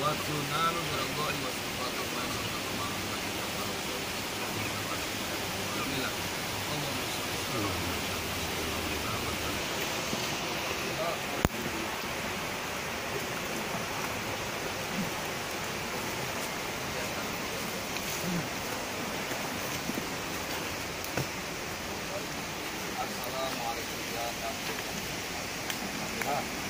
Muhammad. Assalamualaikum warahmatullahi wabarakatuh.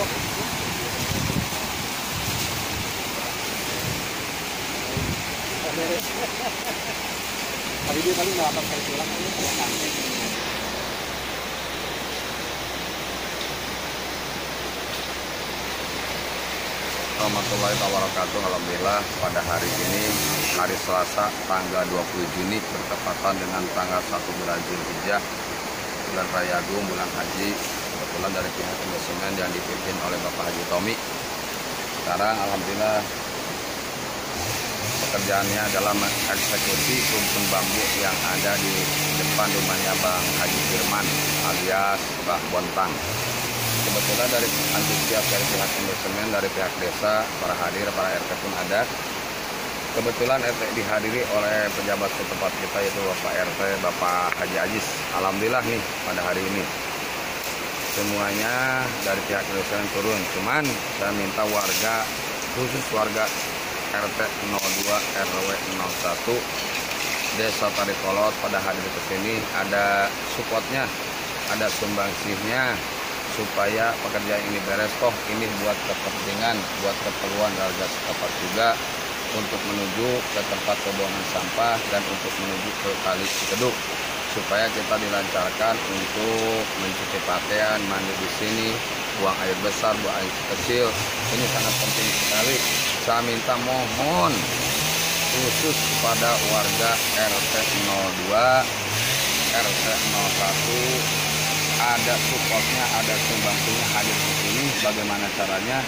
Tapi dia paling delapan kali pulang aja kalau sampai. Warahmatullahi wabarakatuh Alhamdulillah pada hari ini hari Selasa tanggal 20 Juni bertepatan dengan tanggal 1 bulan Zulhijjah bulan Raya Agung bulan Haji kebetulan dari pihak investment yang dipimpin oleh Bapak Haji Tommy. Sekarang Alhamdulillah pekerjaannya adalah mengeksekusi rumpun bambu yang ada di depan rumahnya Bang Haji Firman alias Mbah Bontang. Kebetulan dari antusias dari pihak investment dari pihak desa para hadir para RT pun ada. Kebetulan RT dihadiri oleh pejabat setempat kita yaitu Bapak RT Bapak Haji Ajis. Alhamdulillah nih pada hari ini semuanya dari pihak investment turun. Cuman saya minta warga khusus warga RT 02 RW 01 Desa Tarikolot pada hadir ke sini ada supportnya ada sumbangsihnya supaya pekerjaan ini beres. Toh ini buat kepentingan buat keperluan warga setempat juga untuk menuju ke tempat pembuangan sampah dan untuk menuju ke kali Cikeduk supaya kita dilancarkan untuk mencuci pakaian mandi di sini buang air besar buang air kecil ini sangat penting sekali saya minta mohon khusus kepada warga RT 02 RT 01 ada supportnya, ada sumbangsinya hadir di sini. Bagaimana caranya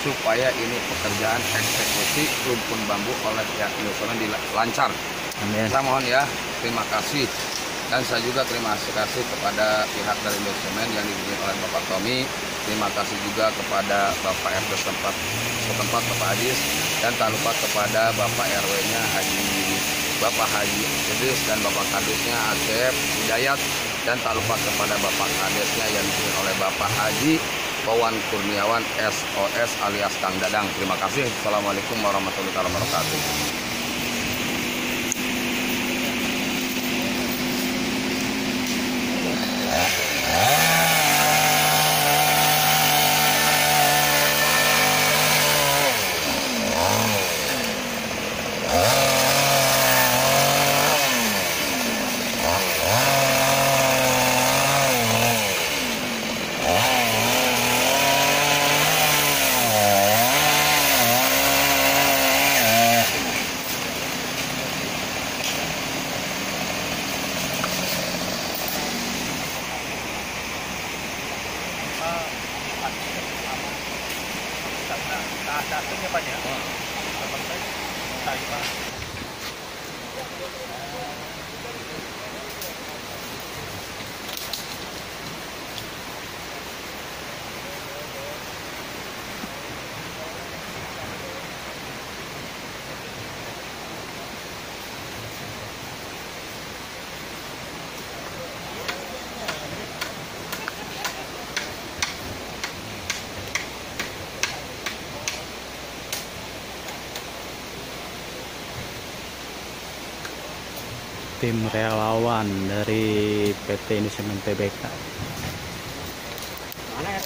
supaya ini pekerjaan eksekusi rumpun bambu oleh pihak Indonesia dilancar. Amin. Saya mohon ya, terima kasih. Dan saya juga terima kasih kepada pihak dari Indosemen yang dipimpin oleh Bapak Tommy. Terima kasih juga kepada Bapak RT setempat, setempat Bapak Ajis. Dan tak lupa kepada Bapak RW-nya Haji Bapak Haji Idris dan Bapak Kadusnya Asep Hidayat dan tak lupa kepada Bapak Kadesnya yang dipimpin oleh Bapak Haji Wawan Kurniawan SOS alias Kang Dadang. Terima kasih. Assalamualaikum warahmatullahi wabarakatuh. Dasarnya banyak. Taiwan. Tim relawan dari PT Indosemen TBK. Mana ya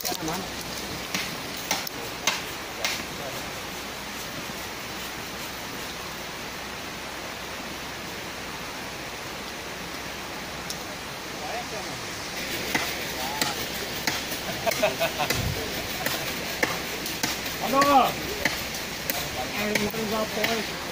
enggak poin.